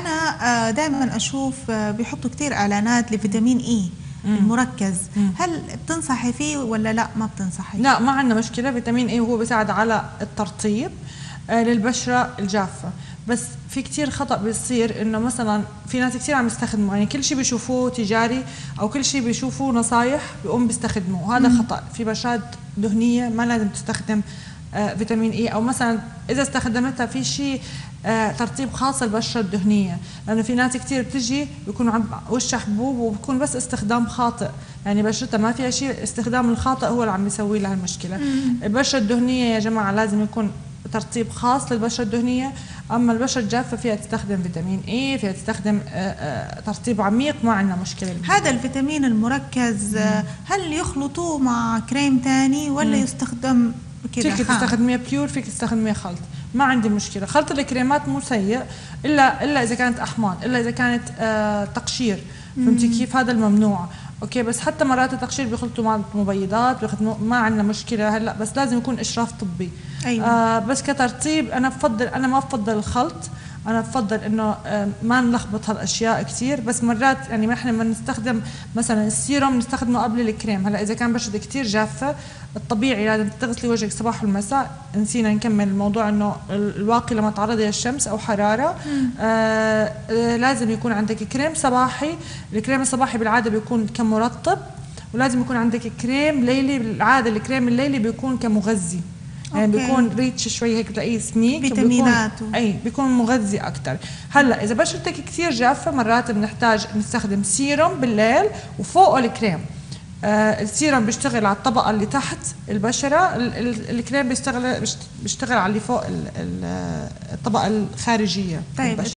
أنا دائما أشوف بيحطوا كثير إعلانات لفيتامين إي المركز. مم. هل بتنصحي فيه ولا لا ما بتنصحي؟ لا ما عندنا مشكلة. فيتامين إي هو بيساعد على الترطيب للبشرة الجافة. بس في كتير خطأ بيصير إنه مثلا في ناس كثير عم يستخدموا يعني كل شيء بيشوفوه تجاري أو كل شيء بيشوفوه نصايح بيقوم بيستخدموه. وهذا. خطأ. في بشرات دهنية ما لازم تستخدم آه فيتامين إي أو مثلا إذا استخدمتها في شيء آه ترطيب خاص للبشرة الدهنية. لأنه في ناس كثير بتجي بيكونوا عم وشها حبوب وبكون بس استخدام خاطئ. يعني بشرتها ما فيها شيء استخدام الخاطئ هو اللي عم يسوي لها المشكلة. البشرة الدهنية يا جماعة لازم يكون ترطيب خاص للبشرة الدهنية. أما البشرة الجافة فيها تستخدم فيتامين إي فيها تستخدم آه، آه، ترطيب عميق ما عندنا مشكلة هذا الفيتامين المركز آه، هل يخلطوه مع كريم ثاني ولا مم. يستخدم كذا فيك تستخدميه pure فيك تستخدميه خلط. ما عندي مشكلة. خلط الكريمات مو سيء إلا إلا إذا كانت أحماض إلا إذا كانت آه تقشير. فهمتي كيف؟ هذا الممنوع. okay بس حتى مرات التقشير بيخلطوا مع مبيضات بيخلطوا ما عندنا مشكلة هلأ بس لازم يكون إشراف طبي. أيوة. آه بس كترتيب أنا بفضل أنا ما بفضل الخلط. أنا بفضل إنه آه، ما نلخبط هالأشياء كثير بس مرات يعني ما إحنا بنستخدم مثلا السيروم بنستخدمه قبل الكريم. هلأ إذا كان بشرتك كثير جافة الطبيعي لازم تغسلي وجهك صباح والمساء. نسينا نكمل الموضوع إنه الواقي لما تعرضي للشمس أو حرارة. آه آه لازم يكون عندك كريم صباحي. الكريم الصباحي بالعادة بيكون كمرطب ولازم يكون عندك كريم ليلي بالعادة الكريم الليلي بيكون كمغذي. يعني بيكون ريتش شوي هيك تلاقيه سميك فيتامينات أي بيكون مغذي أكثر هلأ إذا بشرتك كثير جافة مرات بنحتاج نستخدم سيروم بالليل وفوقه الكريم. آه السيروم بيشتغل على الطبقة اللي تحت البشرة الكريم بيشتغل بيشتغل على اللي فوق الطبقة الخارجية. طيب